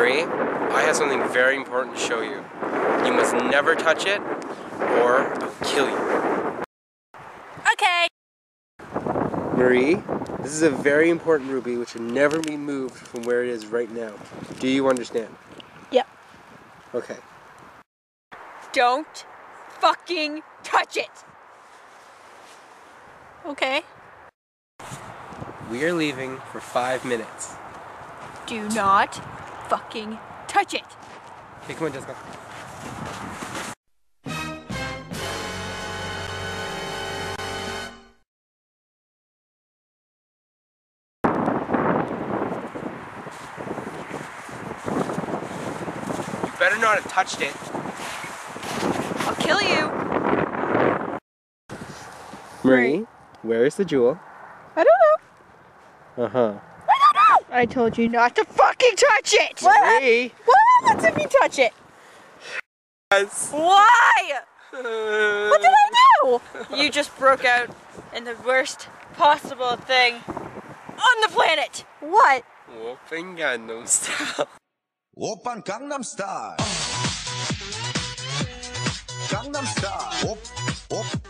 Mahrie, I have something very important to show you. You must never touch it, or I'll kill you. Okay. Mahrie, this is a very important ruby which should never be moved from where it is right now. Do you understand? Yep. Okay. Don't fucking touch it. Okay. We are leaving for five minutes. Do not fucking touch it. Okay, come on, Jessica. You better not have touched it. I'll kill you. Mahrie, where is the jewel? I don't know. Uh huh. I told you not to fucking touch it! What? What happens if you touch it? Yes. Why? Uh, what did I do? you just broke out in the worst possible thing on the planet! What? Whooping Gangnam Style. Whooping Gangnam Style. Gangnam Style. Whoop, whoop.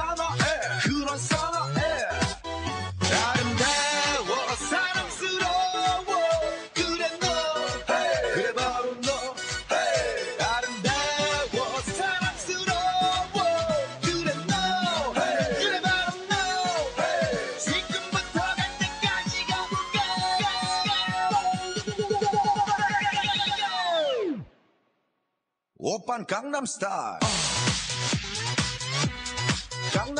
오빤 강남 스타일 강남